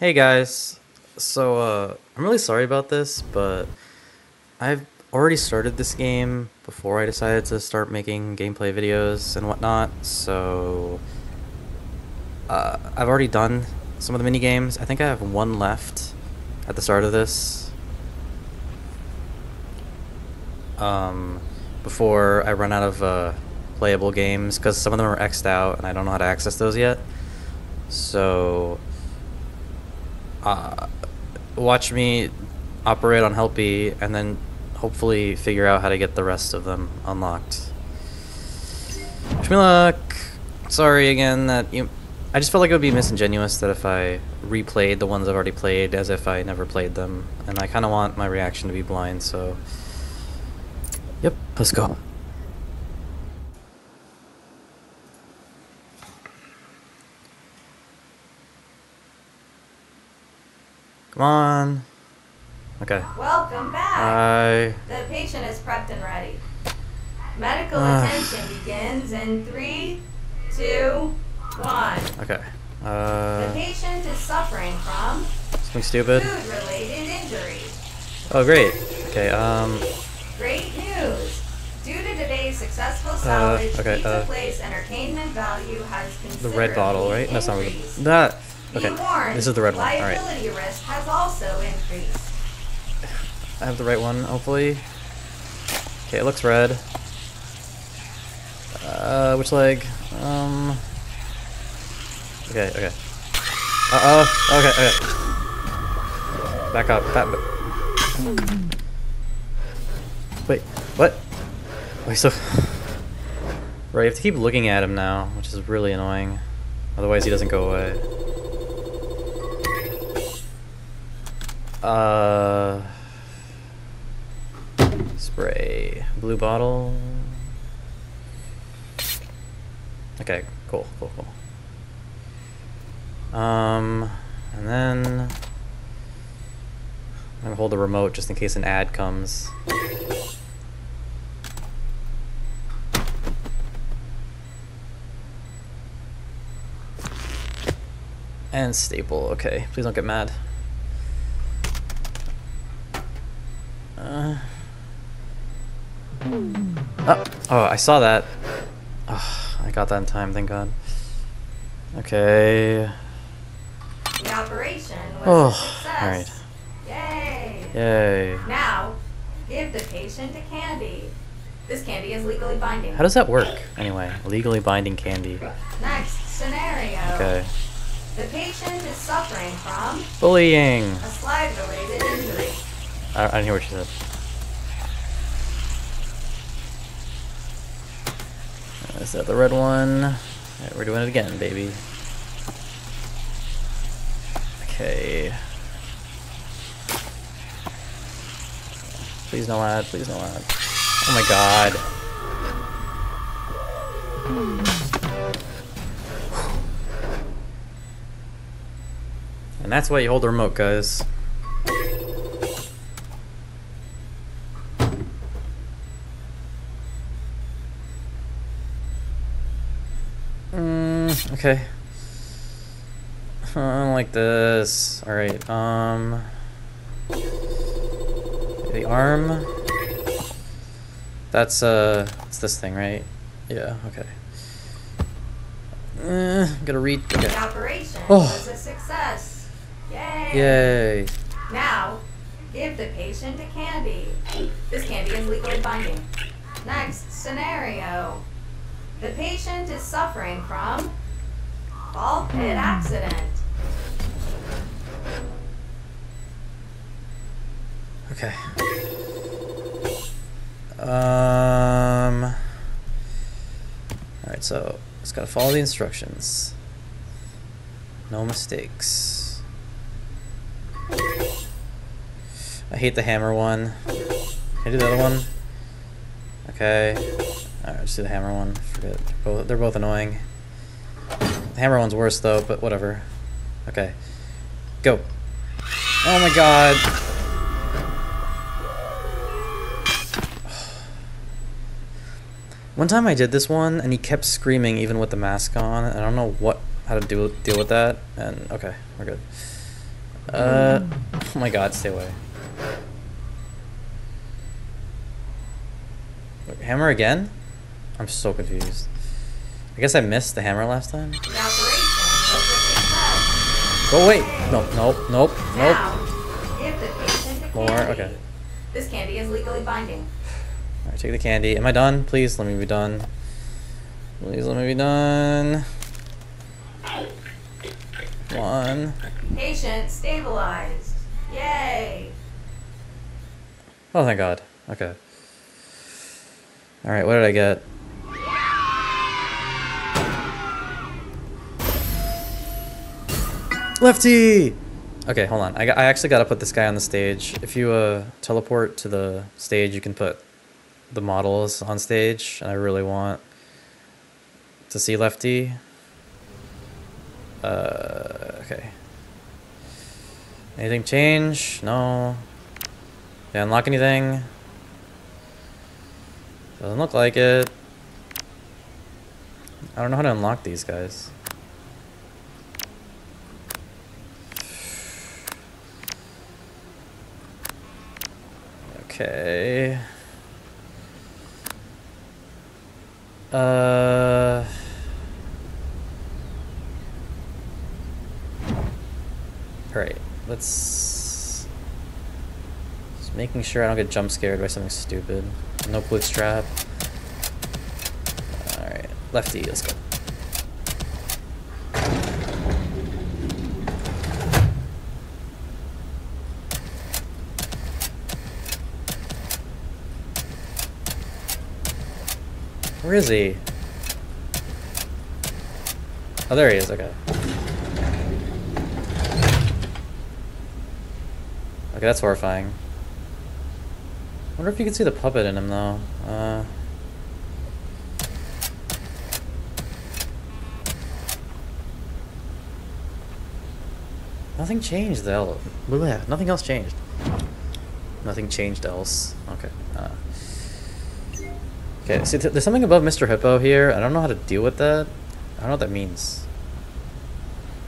Hey guys, so uh, I'm really sorry about this, but I've already started this game before I decided to start making gameplay videos and whatnot, so uh, I've already done some of the mini games. I think I have one left at the start of this. Um, before I run out of uh, playable games, because some of them are X'd out and I don't know how to access those yet. So uh, watch me operate on Helpy and then hopefully figure out how to get the rest of them unlocked. Wish me luck. Sorry again that you. I just felt like it would be disingenuous that if I replayed the ones I've already played as if I never played them, and I kind of want my reaction to be blind. So, yep, let's go. Come on. Okay. Welcome back. Hi. the patient is prepped and ready. Medical Ah. attention begins in three, two, one. Okay. Uh, The Uh, patient is suffering from something stupid. food-related injury. Oh, great. Okay. Um. Great news! Due to today's successful salvage, okay, Pizza uh, Place entertainment value has been The red bottle, right? That's not that. Okay. This is the red one. All right. Liability risk has also increased. I have the right one, hopefully. Okay, it looks red. Uh, which leg? Um. Okay, okay. Uh oh. Okay, okay. Back up. Back. Wait, what? Wait, so. Right, you have to keep looking at him now, which is really annoying. Otherwise, he doesn't go away. Uh. Spray. Blue bottle. Okay, cool, cool, cool. Um, and then I'm gonna hold the remote just in case an ad comes. And staple, okay. Please don't get mad. Uh, oh, oh, I saw that. Oh, I got that in time, thank God. Okay. The operation was Oh, a success. alright. Yay! Yay. Now, give the patient a candy. This candy is legally binding. How does that work, anyway? Legally binding candy. Next scenario. Okay. The patient is suffering from Bullying. a slide-related injury. I, I didn't hear what she said. Is that the red one? Alright, we're doing it again, baby. Okay. Please no ad, please no ad. Oh my god. And that's why you hold the remote, guys. Mm, okay. I don't like this. Alright, um... The arm... That's, uh... It's this thing, right? Yeah, okay. Eh, gotta read... Okay. The operation Oh. was a success. Yay! Yay. Now, give the patient a candy. This candy is legally binding. Next scenario. The patient is suffering from ball pit accident. Okay. Um. Alright, so just gotta follow the instructions. No mistakes. I hate the hammer one. Can I do the other one? Okay. Alright, just do the hammer one. Forget. Both, they're both annoying. Hammer one's worse though, but whatever. Okay. Go. Oh my god. One time I did this one and he kept screaming even with the mask on I don't know what how to do deal with that and okay, we're good. Uh, oh my god, stay away. Hammer again? I'm so confused. I guess I missed the hammer last time. The operation was. Go away! Nope, nope, nope, nope. Now, give the patient a More, okay. This candy is legally binding. Alright, take the candy. Am I done? Please let me be done. Please let me be done. One. Patient stabilized. Yay! Oh, thank God. Okay. Alright, what did I get? Lefty! Okay, hold on. I, I actually gotta put this guy on the stage. If you uh, teleport to the stage, you can put the models on stage, and I really want to see Lefty. Uh, okay. Anything change? No. Did I unlock anything? Doesn't look like it. I don't know how to unlock these guys. Okay. Uh. Alright, let's. Just making sure I don't get jump scared by something stupid. No glitch trap. Alright, lefty, let's go. Where is he? Oh, there he is, okay. Okay, that's horrifying. wonder if you can see the puppet in him, though. Uh... Nothing changed, though. Nothing else changed. Nothing changed else. Okay. Okay, see, th there's something above Mr. Hippo here. I don't know how to deal with that. I don't know what that means.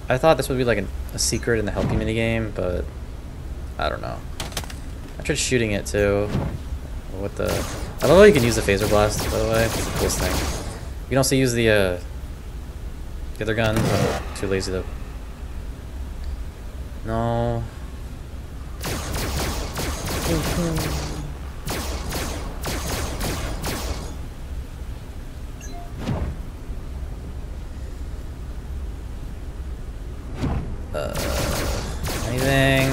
I thought this would be like an, a secret in the helping minigame, but I don't know. I tried shooting it too. What the? I don't know you can use the Fazer Blast, by the way. It's the coolest thing. You can also use the, uh, the other gun. too lazy to. No. Uh, anything?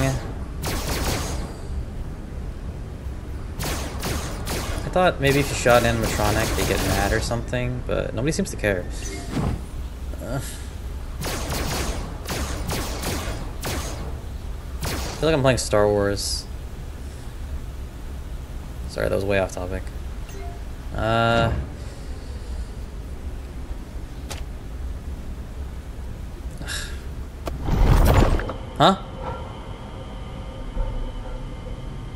I thought maybe if you shot an animatronic, they get mad or something, but nobody seems to care. Uh, I feel like I'm playing Star Wars. Sorry, that was way off topic. Uh. Huh?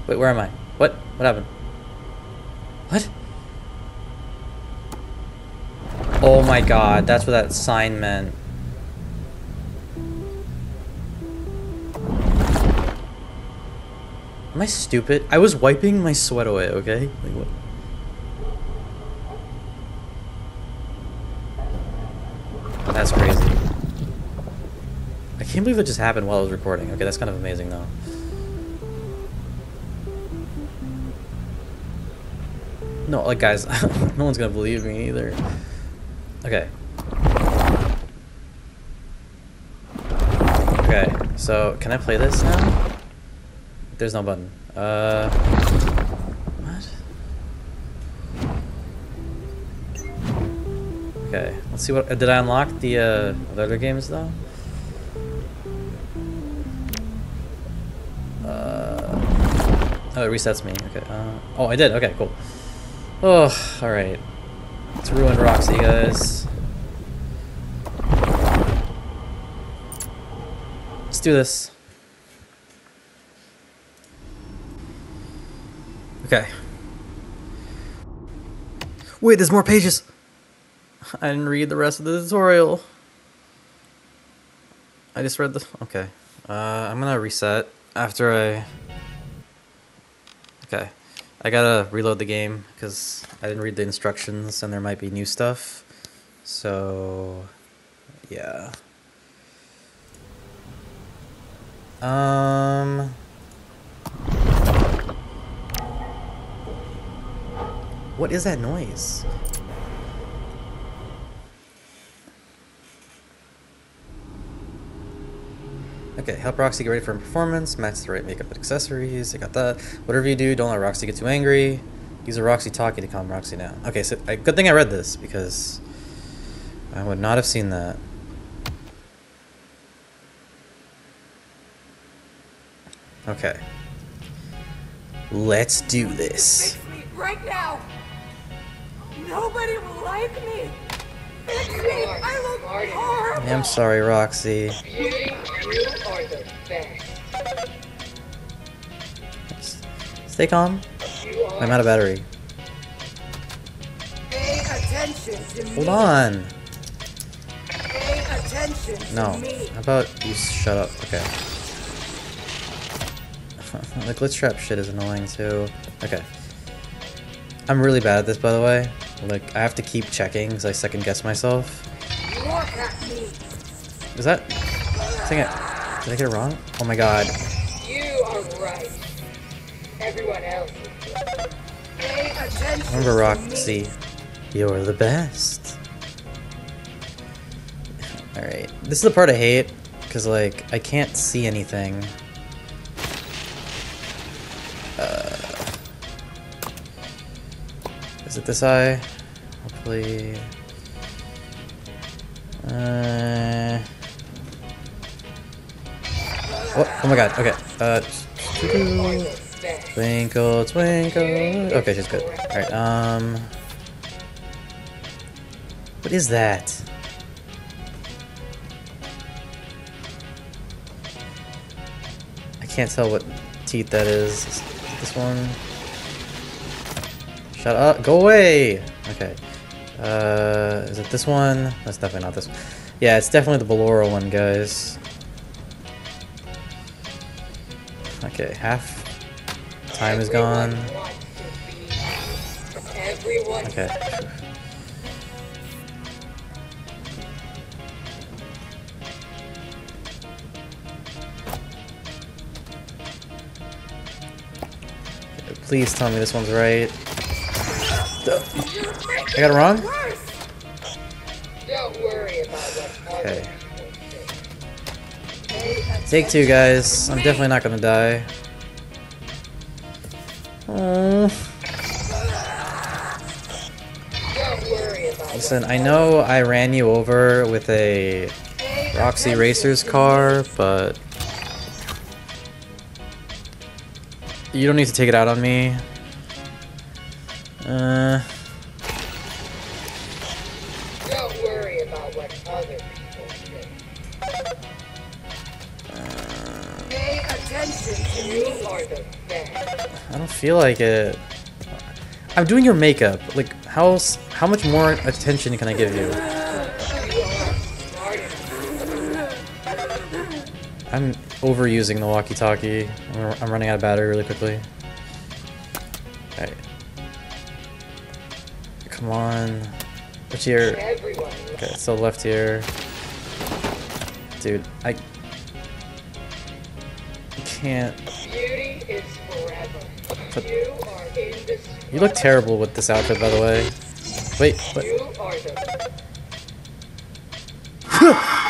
Wait, where am I? What? What happened? What? Oh my god, that's what that sign meant. Am I stupid? I was wiping my sweat away, okay? Like what? That's crazy. I can't believe that just happened while I was recording. Okay, that's kind of amazing though. No, like guys, no one's gonna believe me either. Okay. Okay, so can I play this now? There's no button. Uh, what? Okay, let's see what. Uh, did I unlock the uh, the other games though? Uh, oh, it resets me. Okay. Uh, oh, I did. Okay, cool. Oh, all right. Let's ruin Roxy, guys. Let's do this. Okay. Wait, there's more pages. I didn't read the rest of the tutorial. I just read the. Okay. Uh, I'm gonna reset after I. Okay, I gotta reload the game because I didn't read the instructions and there might be new stuff. So, yeah. Um. What is that noise? Okay, help Roxy get ready for a performance, match the right makeup and accessories, I got that. Whatever you do, don't let Roxy get too angry. Use a Roxy talkie to calm Roxy down. Okay, so I, good thing I read this, because I would not have seen that. Okay. Let's do this. Right now. Nobody will like me. I'm sorry, Roxy. Stay calm. I'm out of battery. Hold on. No. How about you shut up? Okay. the glitch trap shit is annoying too. Okay. I'm really bad at this, by the way. Like, I have to keep checking because I second guess myself. Is that. Dang it. Did I get it wrong? Oh my god. you are right. Everyone else Remember, Roxy. You're the best. Alright. This is the part I hate because, like, I can't see anything. It this eye? Hopefully. Uh. Oh, oh my god, okay. Uh. Twinkle, twinkle. Okay, she's good. Alright, um. What is that? I can't tell what teeth that. Is This one? Shut up. Go away! Okay. Uh, is it this one? That's definitely not this one. Yeah, it's definitely the Ballora one, guys. Okay, half time is gone. Okay. Okay, Please tell me this one's right. I got it wrong? Don't worry about Okay. Take two, guys. I'm definitely not gonna die. Don't worry about Listen, I know I ran you over with a Roxy Racers car, but you don't need to take it out on me. Uh, Don't worry about what other people think. uh, Pay attention to You. I don't feel like it. I'm doing your makeup. Like, how else, how much more attention can I give you? I'm overusing the walkie-talkie. I'm running out of battery really quickly. Come on. Which? Everyone Okay, so left here. Dude, I can't. Beauty is forever. But- you look terrible with this outfit, by the way. Wait, what?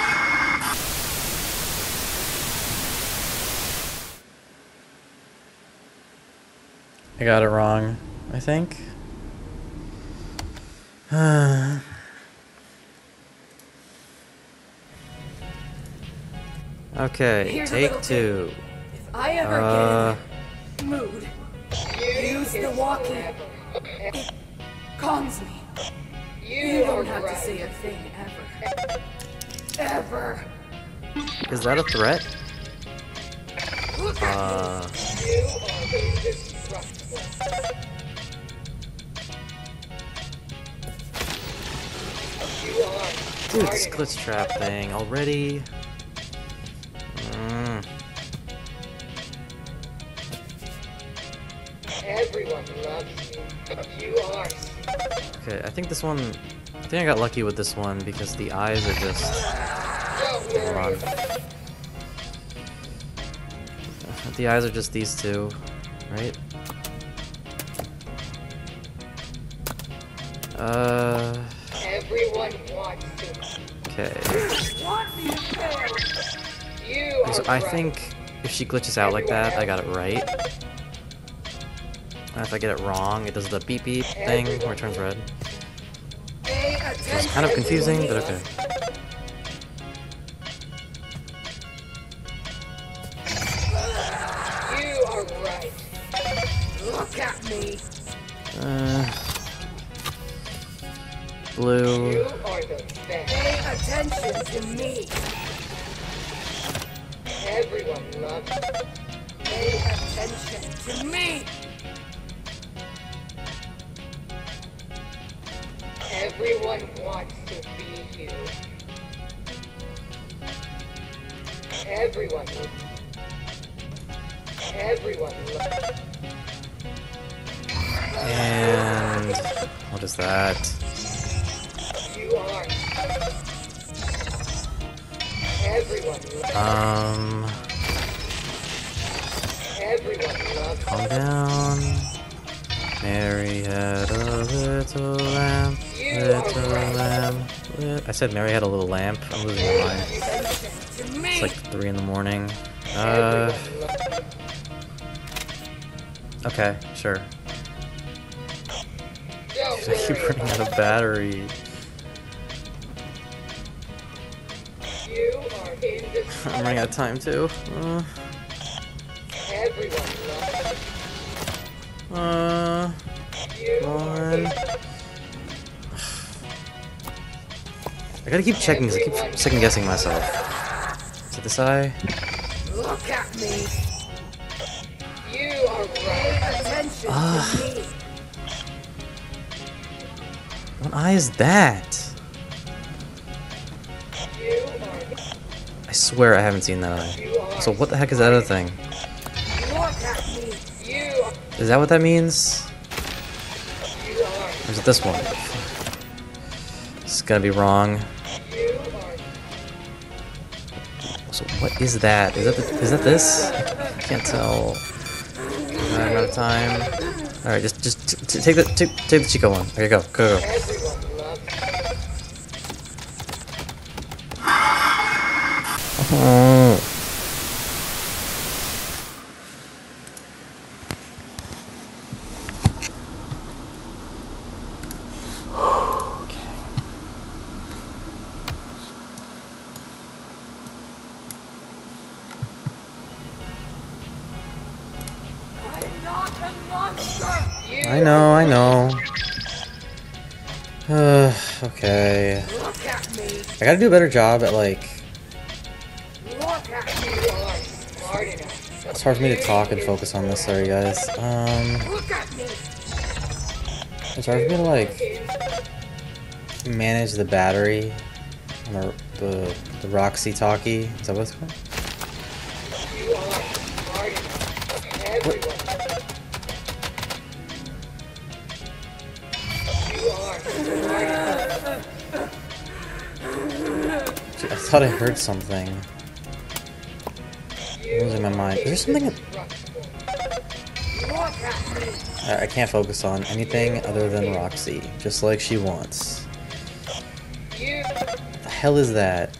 I got it wrong, I think. okay, Here's take two. If I ever Uh, get in a mood, beauty use the is walkie. It calms me. You, You don't have right. to say a thing ever. Ever. is that a threat? Look at Uh, Dude, this glitch trap thing already. Mm. Everyone loves you, you are. Okay, I think this one. I think I got lucky with this one because the eyes are just. The eyes are just these two, right? Uh. Okay. So I think if she glitches out like that, I got it right. And if I get it wrong, it does the beep beep thing where it turns red. It's kind of confusing, but okay. Um, calm down. Mary had a little lamb, little lit- I said Mary had a little lamp. I'm losing my mind. It's like three in the morning. Uh, okay, sure. I keep running out of battery. I'm running out of time too. Uh, uh, come on. I gotta keep checking because I keep second guessing myself. Is it this eye? Look at me. You are right. attention to me. What eye is that? Swear I haven't seen that eye. So what the heck is that other thing? You. Is that what that means? Or is it this one? This is gonna be wrong. So what is that? Is that the, is that this? I can't tell. I'm out of time. All right, just just take the t- take the Chico one. Okay, go go go. Everyone I know, I know. Uh, okay. I gotta do a better job at like. It's hard for me to talk and focus on this. Sorry, guys. Um, it's hard for me to like manage the battery on the the, the Roxy Talkie. Is that what it's called? I thought I heard something. Losing my mind. Is there something? At. I can't focus on anything other than Roxy, just like she wants. The hell is that?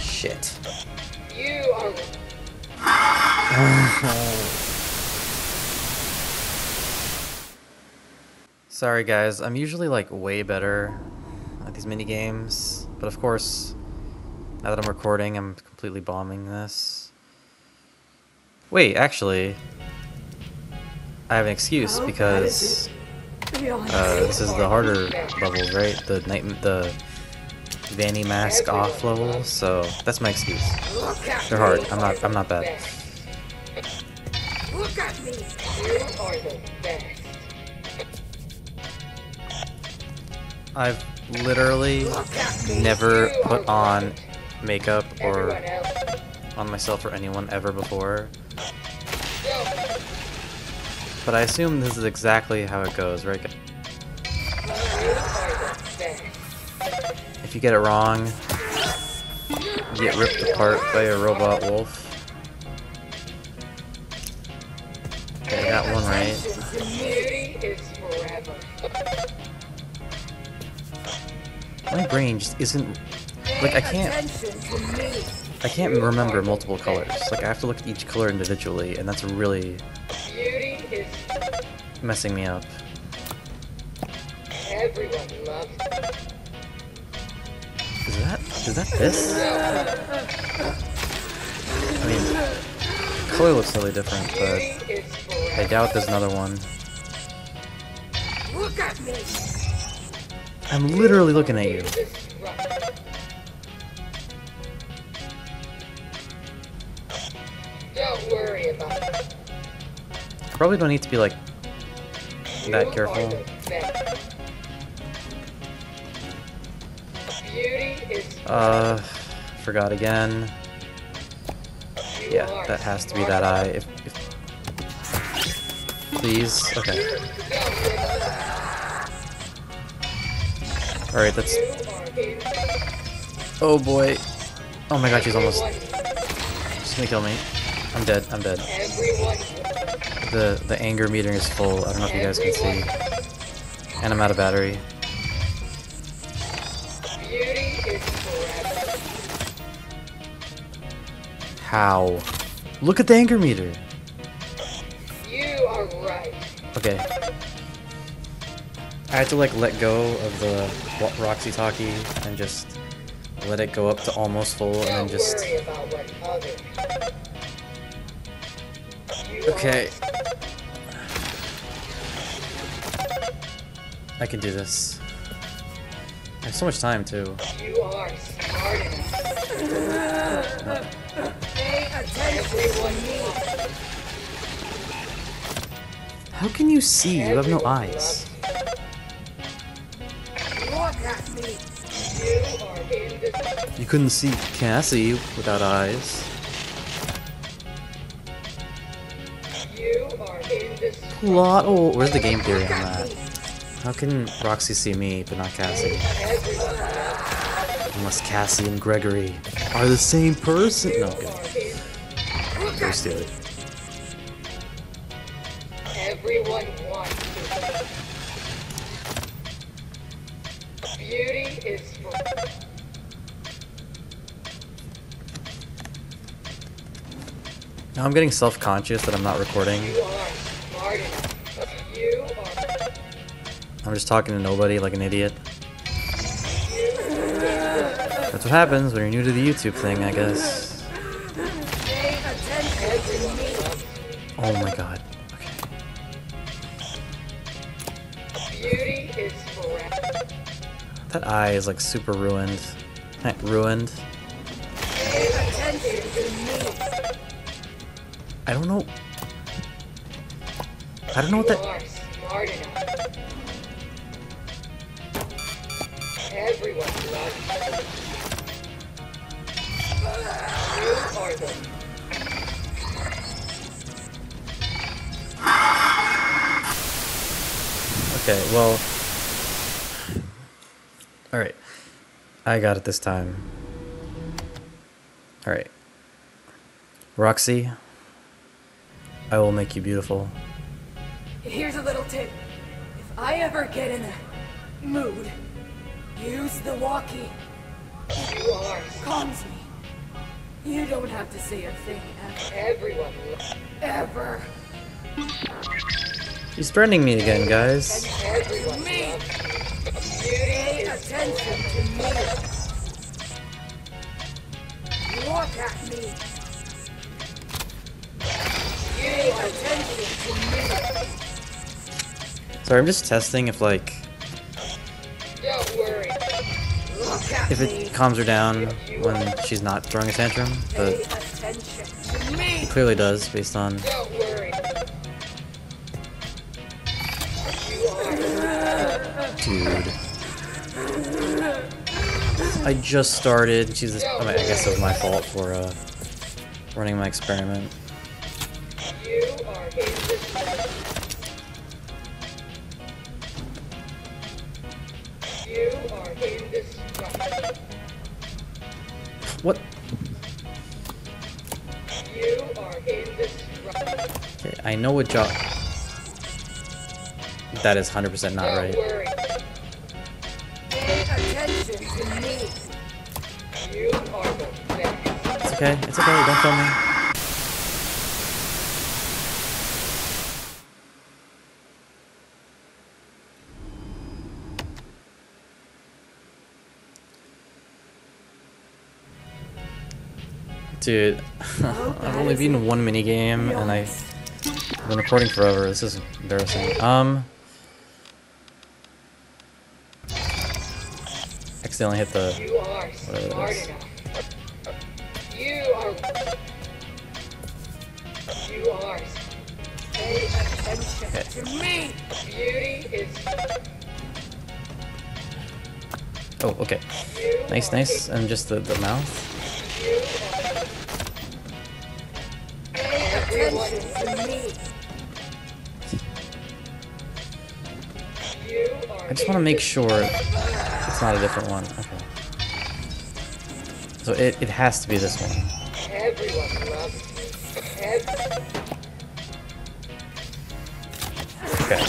Shit. Sorry guys, I'm usually like way better at these mini games, but of course, now that I'm recording, I'm completely bombing this. Wait, actually, I have an excuse because is Be honest. uh, this is the harder levels, right? The night, the Vanny mask off level, so that's my excuse. They're hard. I'm not. I'm not bad. Look at me. You are the best. I've literally Look at me. never put on makeup or on myself or anyone ever before. But I assume this is exactly how it goes, right? guys? You are the best. If you get it wrong, you get ripped apart by a robot wolf. Okay, I got one right. Beauty is forever. My brain just isn't like I can't Attention to me. I can't remember multiple colors. Like I have to look at each color individually, and that's really messing me up. everyone loves. Is that is that this? I mean, color looks totally different, but I doubt there's another one. Look at me. I'm literally looking at you. Probably don't need to be like that careful. Uh, forgot again. Yeah, that has to be that eye. If, if please, okay. All right, that's. Oh boy. Oh my god, she's almost. She's gonna kill me. I'm dead. I'm dead. The the anger meter is full. I don't know if you guys can see. And I'm out of battery. beauty is forever. How? Look at the anger meter. You are right. Okay. I had to like let go of the Roxy Talkie and just let it go up to almost full and then just. worry about what others. You Okay. I can do this. I have so much time too. You are smart. Pay attention Everyone to me. How can you see? You have no eyes. Look at me. loves You You are in the You couldn't see Cassie without eyes. You are in Plot. Oh, where's the game theory on that? How can Roxy see me but not Cassie? Unless Cassie and Gregory are the same person. No, okay. in Very stupid. Everyone wants to. Beauty is for Now I'm getting self-conscious that I'm not recording. you are smart enough. You are I'm just talking to nobody like an idiot. That's what happens when you're new to the YouTube thing, I guess. Oh my god. Okay. That eye is like super ruined. Eh, ruined. I don't know. I don't know what that. Okay, well. Alright. I got it this time. Alright. Roxy, I will make you beautiful. Here's a little tip. If I ever get in a mood, use the walkie. you are Calms me. You don't have to say a thing ever. everyone loves Ever. She's threatening me again, guys. Sorry, I'm just testing if, like, if it calms her down when she's not throwing a tantrum, but it clearly does based on. I just started. She's. I, mean, I guess it was my fault for uh, running my experiment. What? Okay, I know what job. That is 100% not right. It's okay. It's okay. Don't kill me. Dude, I've only beaten one mini game and I've been recording forever. This is embarrassing. Um, accidentally hit the. You are smart enough. You are. You are. Pay attention Okay. to me. Beauty is. Oh, okay. You Nice, nice. And just the, the mouth. You are. Pay attention to me. I just want to make sure it's not a different one. Okay. So it, it has to be this one. Everyone loves Okay.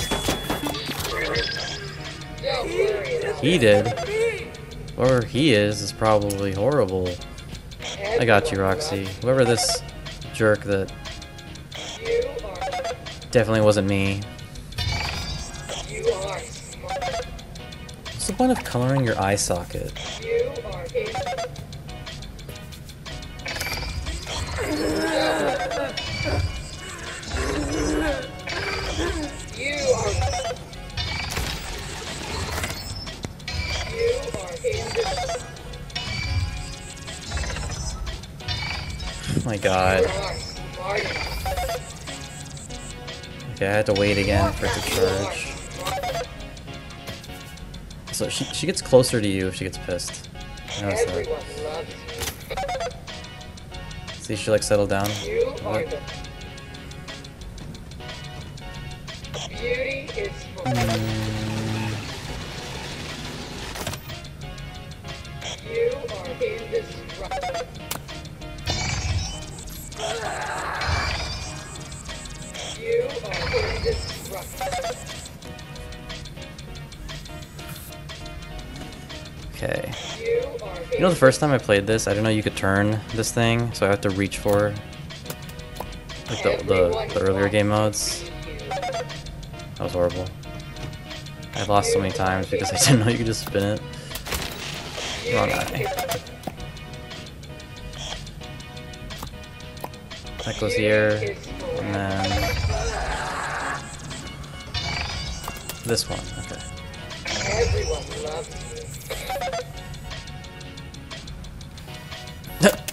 Don't worry about He did. Whoever he is is probably horrible. I got you, Roxy. Whoever this jerk that You You are. definitely wasn't me. What's the point of coloring your eye socket? Oh my god. Okay, I had to wait again for it to charge. So she, she gets closer to you if she gets pissed. I noticed that. Everyone loves See, she like settled down. you. You are the. Beauty is Mm, You are indestructible. You are indestructible. You know, the first time I played this, I didn't know you could turn this thing, so I have to reach for like the, the, the earlier game modes. That was horrible. I lost so many times because I didn't know you could just spin it. Wrong eye. That goes here, and then this one.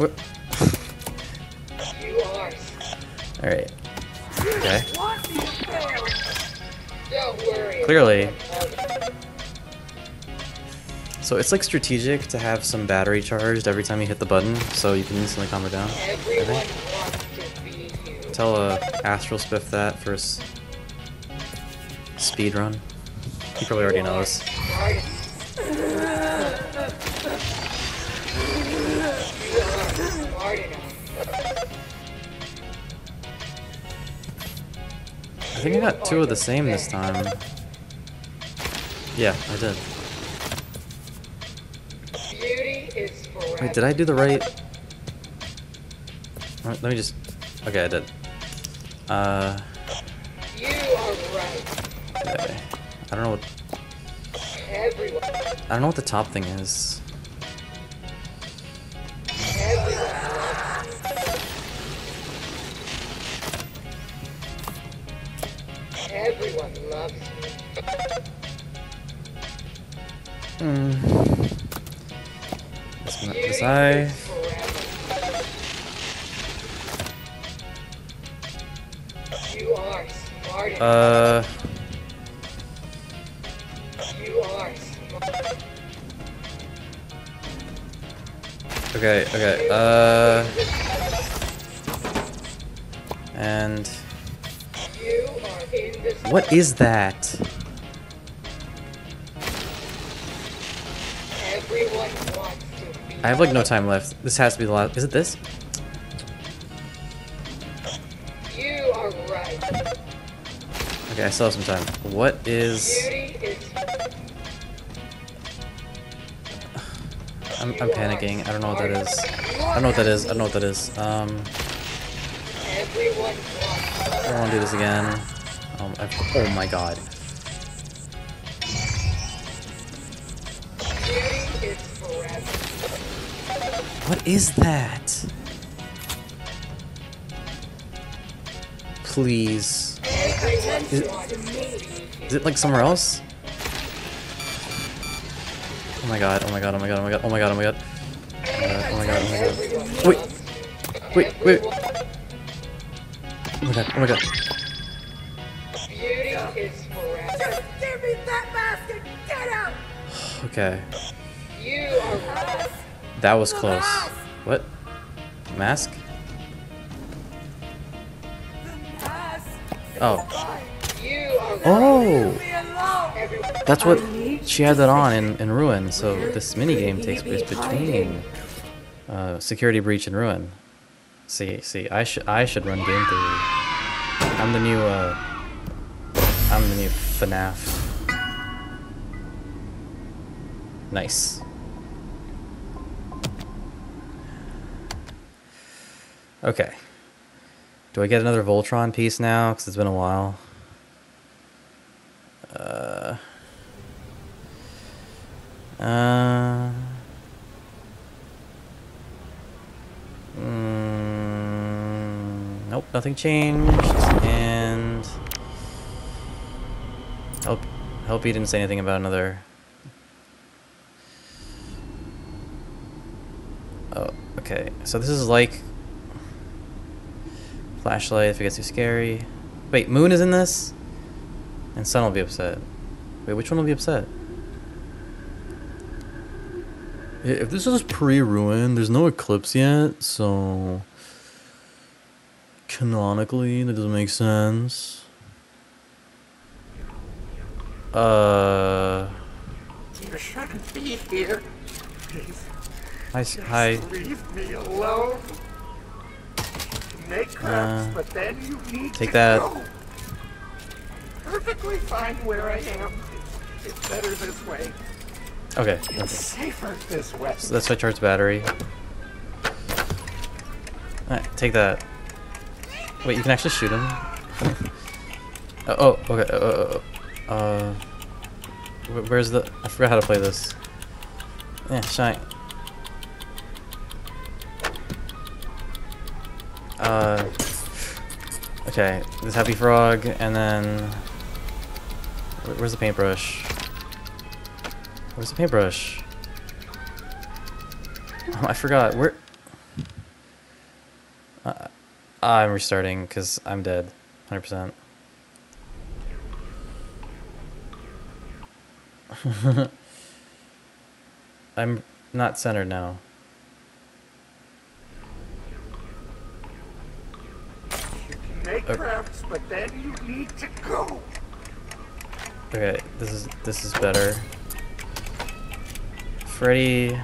What? you. You are. All right. Okay. Want me to fail? Don't worry. Clearly. So it's like strategic to have some battery charged every time you hit the button, so you can instantly calm her down. Everyone wants to be you. Tell uh, Astral Spiff that for his speed run. He probably already You are knows. Think I got two of the same this time. Yeah, I did. Beauty is forever. Wait, did I do the right? Let me just. Okay, I did. Uh, You are right. okay. I don't know what. I don't know what the top thing is. Hmm. Beauty this eye. Uh. Okay, okay. Uh. And What is that? I have like no time left. This has to be the last. Is it this? You are right. Okay, I still have some time. What is? Is. I'm, I'm panicking. I don't know what that is. I don't know what that is. I don't know what that is. Um, I don't want to do this again. Um, oh my god. What is that? Please. Is- be. Is it like somewhere else? Oh my god, oh my god, oh my god, oh my god, oh my god, oh my god. Uh, oh my god, oh my god. Everyone Wait, wants- wait, wait. everyone- Oh my god, oh my god. Beauty That was close. What? Mask? Oh. Oh! That's what she had that on in, in Ruin, so this mini game takes place between uh, Security Breach and Ruin. See, see, I should I should run game theory. I'm the new uh I'm the new FNAF. Nice. Okay. Do I get another Voltron piece now? Because it's been a while. Uh. Uh. Mm, nope, nothing changed. And. Hope, hope he didn't say anything about another. Oh, okay. So this is like. Flashlight if it gets too scary. Wait, Moon is in this? And Sun will be upset. Wait, which one will be upset? If this is pre-ruin, there's no eclipse yet, so canonically that doesn't make sense. Uh, You shouldn't be here. Please, hi, just hi. leave me alone. Uh, but then you need take that. go. Perfectly fine where I am. It's, better this way. Okay, It's okay. safer this way. So that's my charge battery. Alright, take that. Wait, you can actually shoot him? oh, oh, okay. Uh, uh, uh, uh, where's the... I forgot how to play this. Yeah, shine. Uh... Okay, this Happy Frog, and then... wh- Where's the paintbrush? Where's the paintbrush? Oh, I forgot. Where? Uh, I'm restarting because I'm dead. 100%. I'm not centered now. You can make Uh, crafts, but then you need to go. Okay, this is this is better. Freddy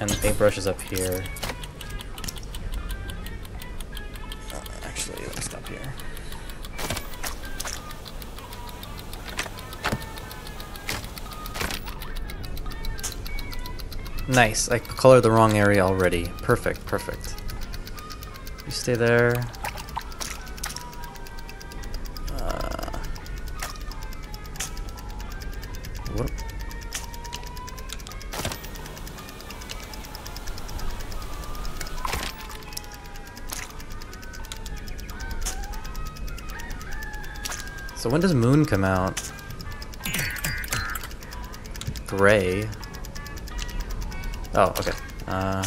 and the paintbrush is up here. Uh, actually, let me stop here. Nice. I colored the wrong area already. Perfect. Perfect. You stay there. When does Moon come out? Gray. Oh, okay. Uh,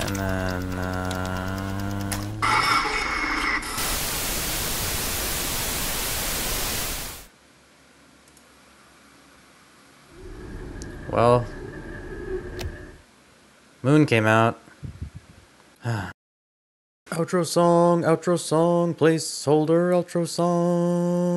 and then. Uh, well, Moon came out. Outro song, outro song, placeholder, outro song.